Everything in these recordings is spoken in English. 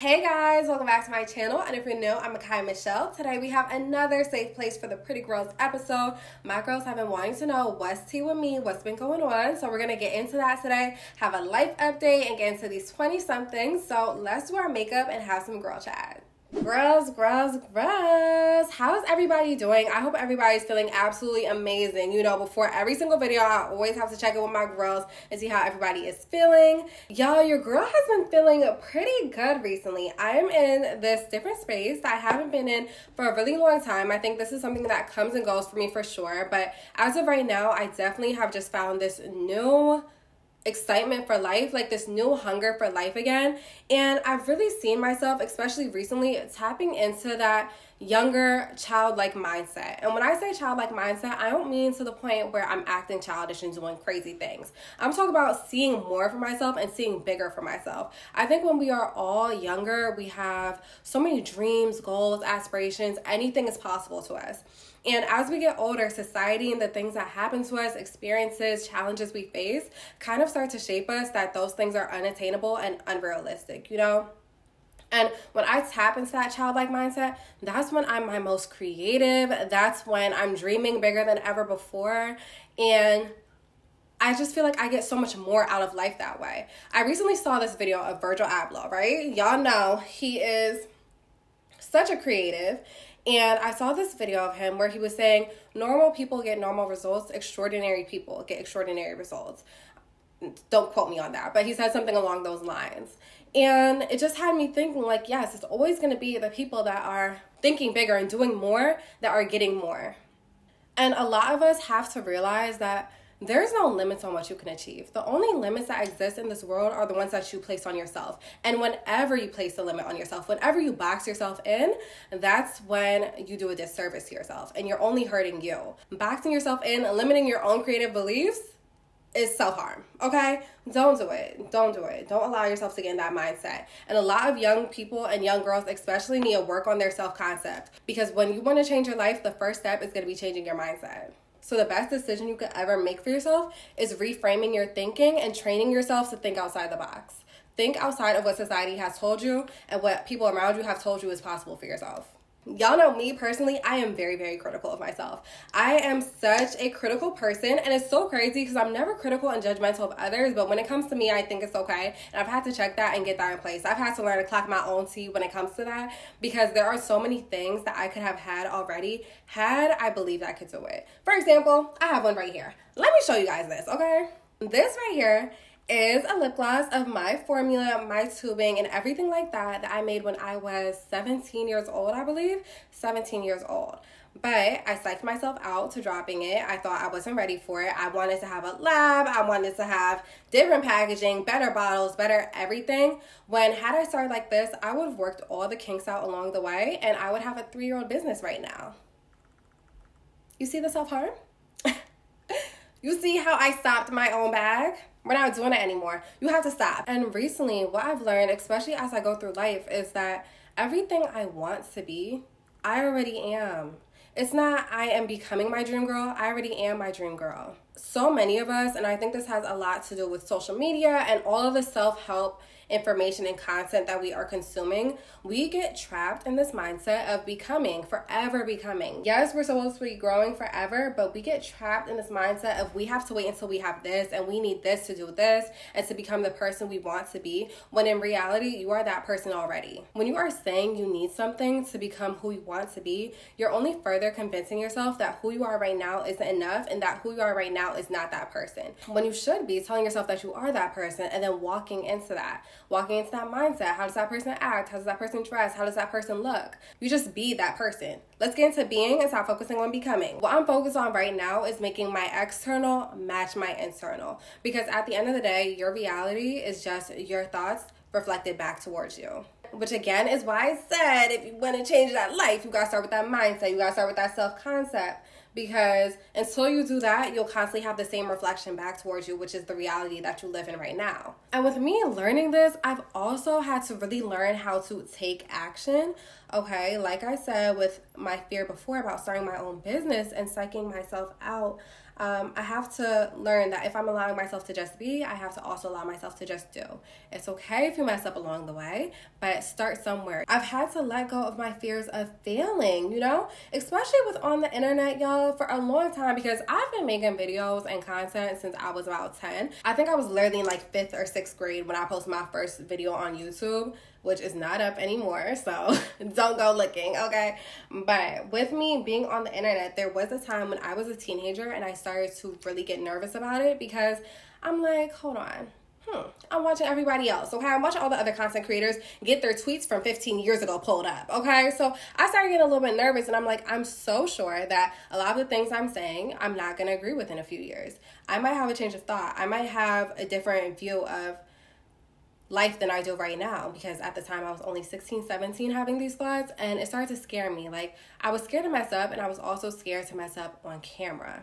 Hey guys, welcome back to my channel. And if you're new, I'm Makiyah Michelle. Today we have another safe place for the pretty girls episode. My girls have been wanting to know what's tea with me, what's been going on. So we're gonna get into that today, have a life update, and get into these 20 somethings. So let's do our makeup and have some girl chat. Girls, girls, girls. How's everybody doing? I hope everybody's feeling absolutely amazing. You know, before every single video, I always have to check in with my girls and see how everybody is feeling. Y'all, your girl has been feeling pretty good recently. I'm in this different space I haven't been in for a really long time. I think this is something that comes and goes for me for sure. But as of right now, I definitely have just found this new excitement for life, like this new hunger for life again. And I've really seen myself, especially recently, tapping into that younger childlike mindset. And when I say childlike mindset, I don't mean to the point where I'm acting childish and doing crazy things. I'm talking about seeing more for myself and seeing bigger for myself. I think when we are all younger, we have so many dreams, goals, aspirations, anything is possible to us. And as we get older, society and the things that happen to us, experiences, challenges we face, kind of start to shape us that those things are unattainable and unrealistic, you know? And when I tap into that childlike mindset, that's when I'm my most creative. That's when I'm dreaming bigger than ever before. And I just feel like I get so much more out of life that way. I recently saw this video of Virgil Abloh, right? Y'all know he is such a creative and I saw this video of him where he was saying normal people get normal results, extraordinary people get extraordinary results. Don't quote me on that, but he said something along those lines. And it just had me thinking, like, yes, it's always going to be the people that are thinking bigger and doing more that are getting more. And a lot of us have to realize that there's no limits on what you can achieve. The only limits that exist in this world are the ones that you place on yourself. And whenever you place a limit on yourself, whenever you box yourself in, that's when you do a disservice to yourself and you're only hurting you. Boxing yourself in, limiting your own creative beliefs is self harm. Okay? Don't do it. Don't do it. Don't allow yourself to get in that mindset. And a lot of young people and young girls, especially, need to work on their self concept because when you want to change your life, the first step is going to be changing your mindset. So, the best decision you could ever make for yourself is reframing your thinking and training yourself to think outside the box. Think outside of what society has told you and what people around you have told you is possible for yourself. Y'all know me personally, I am very, very critical of myself. I am such a critical person, and it's so crazy because I'm never critical and judgmental of others, but when it comes to me, I think it's okay. And I've had to check that and get that in place. I've had to learn to clock my own tea when it comes to that because there are so many things that I could have had already had I believed I could do it. For example, I have one right here. Let me show you guys this, okay? This right here is a lip gloss of my formula, my tubing, and everything like that that I made when I was 17 years old, I believe. 17 years old. But I psyched myself out to dropping it. I thought I wasn't ready for it. I wanted to have a lab. I wanted to have different packaging, better bottles, better everything. When had I started like this, I would have worked all the kinks out along the way and I would have a three year old business right now. You see the self harm? you see how I stopped my own bag? We're not doing it anymore. You have to stop. And recently, what I've learned, especially as I go through life, is that everything I want to be, I already am. It's not I am becoming my dream girl, I already am my dream girl. So many of us, and I think this has a lot to do with social media and all of the self help information and content that we are consuming, we get trapped in this mindset of becoming, forever becoming. Yes, we're supposed to be growing forever, but we get trapped in this mindset of we have to wait until we have this and we need this to do this and to become the person we want to be, when in reality, you are that person already. When you are saying you need something to become who you want to be, you're only further convincing yourself that who you are right now isn't enough and that who you are right now is not that person. When you should be telling yourself that you are that person and then walking into that walking into that mindset. How does that person act? How does that person dress? How does that person look? You just be that person. Let's get into being and stop focusing on becoming. What I'm focused on right now is making my external match my internal. Because at the end of the day, your reality is just your thoughts reflected back towards you. Which again is why I said if you want to change that life, you gotta start with that mindset. You gotta start with that self concept because until you do that, you'll constantly have the same reflection back towards you, which is the reality that you live in right now. And with me learning this, I've also had to really learn how to take action. Okay, like I said, with my fear before about starting my own business and psyching myself out, Um, I have to learn that if I'm allowing myself to just be, I have to also allow myself to just do. It's okay if you mess up along the way, but start somewhere. I've had to let go of my fears of failing, you know, especially with on the internet, y'all, for a long time because I've been making videos and content since I was about 10. I think I was literally in like fifth or sixth grade when I posted my first video on YouTube which is not up anymore. So don't go looking, okay? But with me being on the internet, there was a time when I was a teenager and I started to really get nervous about it because I'm like, hold on. Hmm, I'm watching everybody else, okay? I'm watching all the other content creators get their tweets from 15 years ago pulled up, okay? So I started getting a little bit nervous and I'm like, I'm so sure that a lot of the things I'm saying, I'm not gonna agree with in a few years. I might have a change of thought. I might have a different view of life than I do right now because at the time I was only 16, 17 having these thoughts and it started to scare me. Like I was scared to mess up and I was also scared to mess up on camera.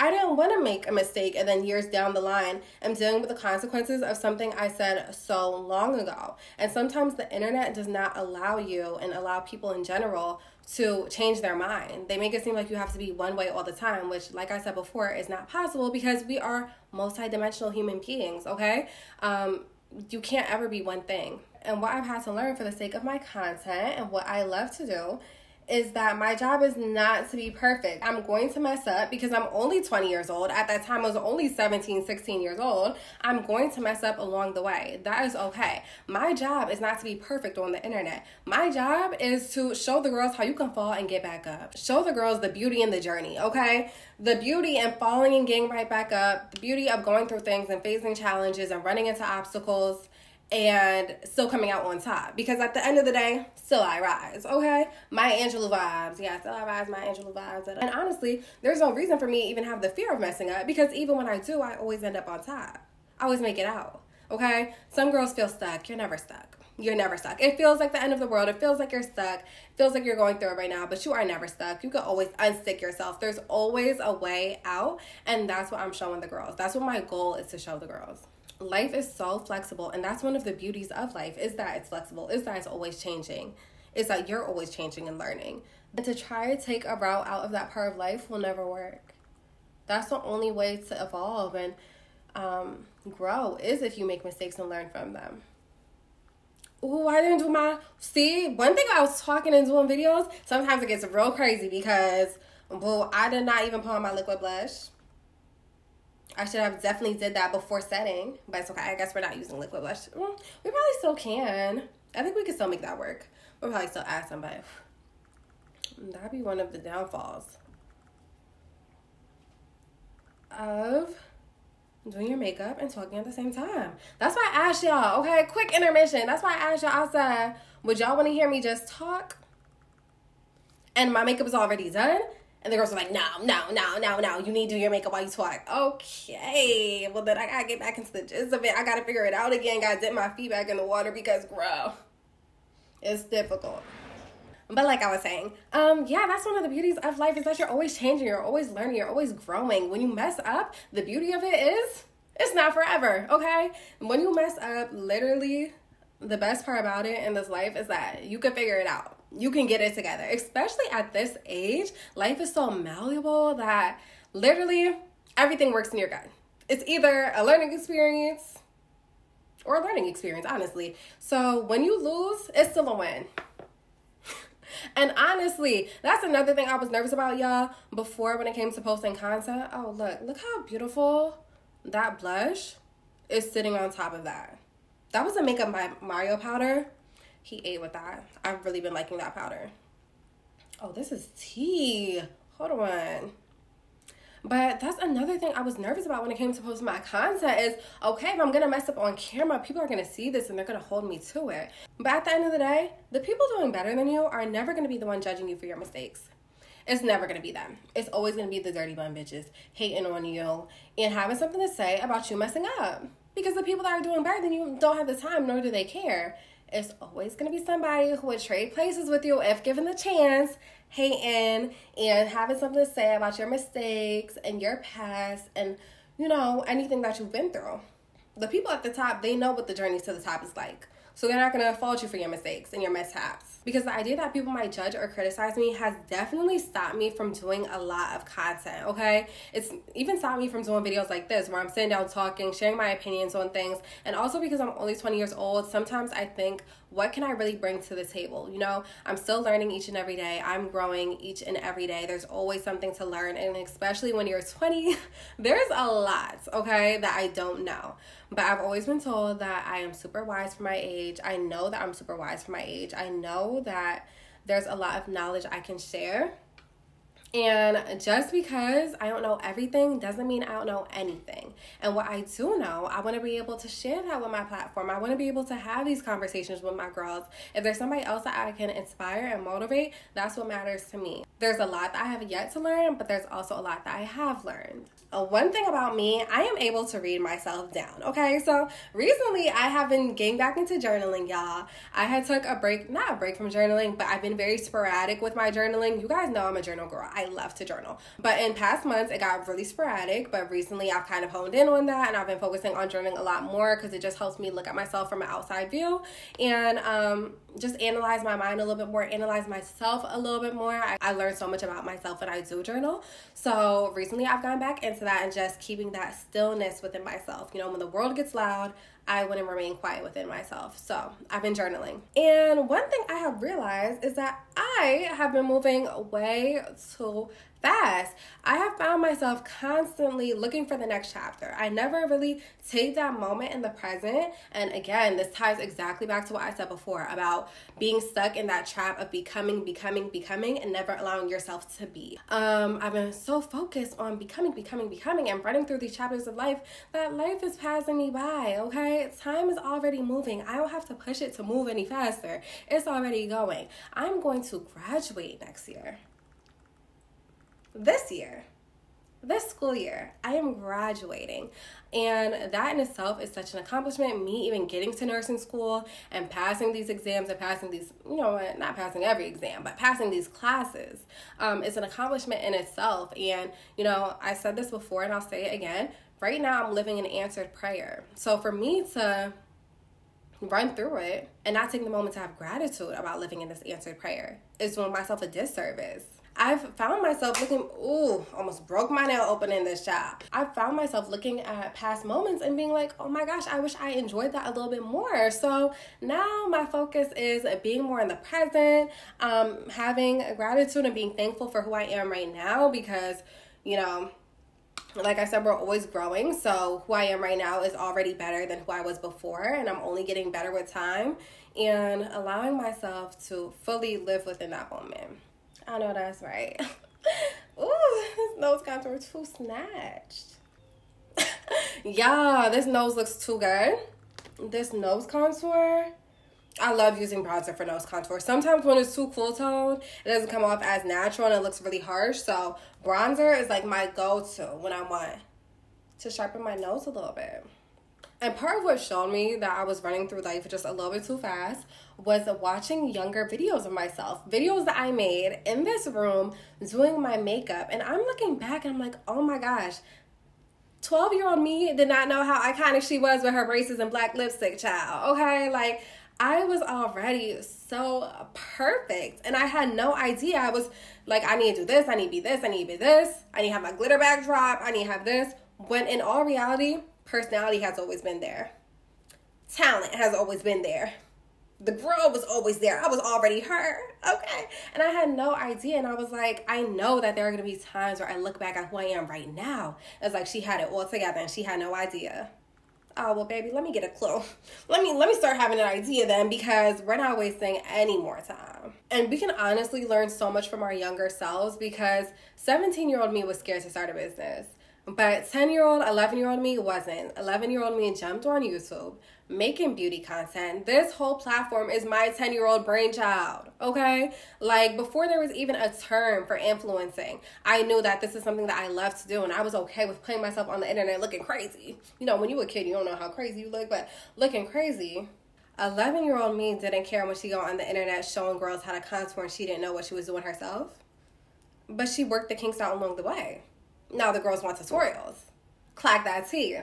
I didn't want to make a mistake and then years down the line I'm dealing with the consequences of something I said so long ago. And sometimes the internet does not allow you and allow people in general to change their mind. They make it seem like you have to be one way all the time, which, like I said before, is not possible because we are multidimensional human beings, okay? Um, you can't ever be one thing. And what I've had to learn for the sake of my content and what I love to do is that my job is not to be perfect. I'm going to mess up because I'm only 20 years old. At that time, I was only 17, 16 years old. I'm going to mess up along the way. That is okay. My job is not to be perfect on the internet. My job is to show the girls how you can fall and get back up. Show the girls the beauty in the journey, okay? The beauty in falling and getting right back up, the beauty of going through things and facing challenges and running into obstacles and still coming out on top. Because at the end of the day, still I rise, okay? Maya Angelou vibes. Yeah, still I rise, Maya Angelou vibes. And honestly, there's no reason for me to even have the fear of messing up because even when I do, I always end up on top. I always make it out, okay? Some girls feel stuck. You're never stuck. You're never stuck. It feels like the end of the world. It feels like you're stuck. It feels like you're going through it right now, but you are never stuck. You can always unstick yourself. There's always a way out, and that's what I'm showing the girls. That's what my goal is to show the girls life is so flexible and that's one of the beauties of life is that it's flexible is that it's always changing is that you're always changing and learning and to try to take a route out of that part of life will never work that's the only way to evolve and um, grow is if you make mistakes and learn from them Oh, I didn't do my. See, one thing I was talking and doing videos, sometimes it gets real crazy because, well, I did not even put on my liquid blush. I should have definitely did that before setting, but it's okay. I guess we're not using liquid blush. Mm, we probably still can. I think we can still make that work. We'll probably still add some, but that'd be one of the downfalls of doing your makeup and talking at the same time. That's why I asked y'all, okay, quick intermission. That's why I asked y'all outside, would y'all want to hear me just talk? And my makeup is already done? And the girls were like, no, no, no, no, no. You need to do your makeup while you talk. Okay. Well, then I gotta get back into the gist of it. I gotta figure it out again. Gotta dip my feet back in the water because, bro, it's difficult. But like I was saying, um, yeah, that's one of the beauties of life is that you're always changing, you're always learning, you're always growing. When you mess up, the beauty of it is it's not forever, okay? When you mess up, literally, the best part about it in this life is that you can figure it out you can get it together. Especially at this age, life is so malleable that literally everything works in your gut. It's either a learning experience or a learning experience, honestly. So when you lose, it's still a win. and honestly, that's another thing I was nervous about, y'all, before when it came to posting content. Oh, look, look how beautiful that blush is sitting on top of that. That was a makeup by Mario powder he ate with that. I've really been liking that powder. Oh, this is tea. Hold on. But that's another thing I was nervous about when it came to posting my content is okay, if I'm gonna mess up on camera, people are gonna see this and they're gonna hold me to it. But at the end of the day, the people doing better than you are never gonna be the one judging you for your mistakes. It's never gonna be them. It's always gonna be the dirty bum bitches hating on you and having something to say about you messing up. Because the people that are doing better than you don't have the time, nor do they care it's always going to be somebody who would trade places with you if given the chance, hating and having something to say about your mistakes and your past and, you know, anything that you've been through. The people at the top, they know what the journey to the top is like. So they're not gonna fault you for your mistakes and your mishaps. Because the idea that people might judge or criticize me has definitely stopped me from doing a lot of content, okay? It's even stopped me from doing videos like this where I'm sitting down talking, sharing my opinions on things. And also because I'm only 20 years old, sometimes I think, what can I really bring to the table? You know, I'm still learning each and every day. I'm growing each and every day. There's always something to learn. And especially when you're 20, there's a lot, okay, that I don't know. But I've always been told that I am super wise for my age. I know that I'm super wise for my age. I know that there's a lot of knowledge I can share. And just because I don't know everything doesn't mean I don't know anything. And what I do know, I want to be able to share that with my platform. I want to be able to have these conversations with my girls. If there's somebody else that I can inspire and motivate, that's what matters to me. There's a lot that I have yet to learn, but there's also a lot that I have learned. Uh, one thing about me, I am able to read myself down. Okay, so recently I have been getting back into journaling, y'all. I had took a break, not a break from journaling, but I've been very sporadic with my journaling. You guys know I'm a journal girl. I love to journal. But in past months, it got really sporadic. But recently, I've kind of honed in on that, and I've been focusing on journaling a lot more because it just helps me look at myself from an outside view and um, just analyze my mind a little bit more, analyze myself a little bit more. I, I learned so much about myself when I do journal. So recently, I've gone back into that and just keeping that stillness within myself. You know, when the world gets loud, I wouldn't remain quiet within myself. So I've been journaling. And one thing I have realized is that I have been moving way too fast, I have found myself constantly looking for the next chapter. I never really take that moment in the present. And again, this ties exactly back to what I said before about being stuck in that trap of becoming, becoming, becoming, and never allowing yourself to be. Um, I've been so focused on becoming, becoming, becoming, and running through these chapters of life that life is passing me by, okay? Time is already moving. I don't have to push it to move any faster. It's already going. I'm going to graduate next year this year, this school year, I am graduating. And that in itself is such an accomplishment. Me even getting to nursing school and passing these exams and passing these, you know, not passing every exam, but passing these classes um, is an accomplishment in itself. And, you know, I said this before and I'll say it again. Right now, I'm living an answered prayer. So for me to run through it and not take the moment to have gratitude about living in this answered prayer is doing myself a disservice. I've found myself looking, ooh, almost broke my nail open in this job. I've found myself looking at past moments and being like, oh my gosh, I wish I enjoyed that a little bit more. So now my focus is being more in the present, um, having gratitude and being thankful for who I am right now because, you know, like I said, we're always growing. So who I am right now is already better than who I was before, and I'm only getting better with time and allowing myself to fully live within that moment. I know that's right. Ooh, this nose contour too snatched. yeah, this nose looks too good. This nose contour. I love using bronzer for nose contour. Sometimes when it's too cool toned, it doesn't come off as natural and it looks really harsh. So bronzer is like my go-to when I want to sharpen my nose a little bit. And part of what showed me that I was running through life just a little bit too fast was watching younger videos of myself, videos that I made in this room doing my makeup. And I'm looking back and I'm like, oh my gosh, 12 year old me did not know how iconic she was with her braces and black lipstick, child. Okay, like I was already so perfect and I had no idea. I was like, I need to do this, I need to be this, I need to be this, I need to have my glitter backdrop, I need to have this. When in all reality, personality has always been there. Talent has always been there. The girl was always there. I was already her. Okay. And I had no idea. And I was like, I know that there are going to be times where I look back at who I am right now. It's like she had it all together and she had no idea. Oh well baby, let me get a clue. Let me let me start having an idea then because we're not wasting any more time. And we can honestly learn so much from our younger selves because 17 year old me was scared to start a business. But 10 year old, 11 year old me wasn't. 11 year old me jumped on YouTube making beauty content. This whole platform is my 10 year old brainchild, okay? Like before there was even a term for influencing, I knew that this is something that I love to do and I was okay with putting myself on the internet looking crazy. You know, when you were a kid, you don't know how crazy you look, but looking crazy. 11 year old me didn't care when she got on the internet showing girls how to contour and she didn't know what she was doing herself. But she worked the kinks out along the way. Now the girls want tutorials. Clack that tea.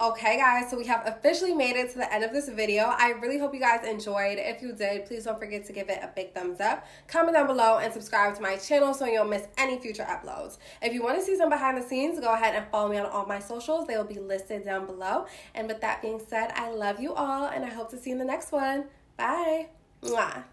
Okay, guys, so we have officially made it to the end of this video. I really hope you guys enjoyed. If you did, please don't forget to give it a big thumbs up, comment down below, and subscribe to my channel so you don't miss any future uploads. If you want to see some behind the scenes, go ahead and follow me on all my socials. They will be listed down below. And with that being said, I love you all, and I hope to see you in the next one. Bye. Mwah.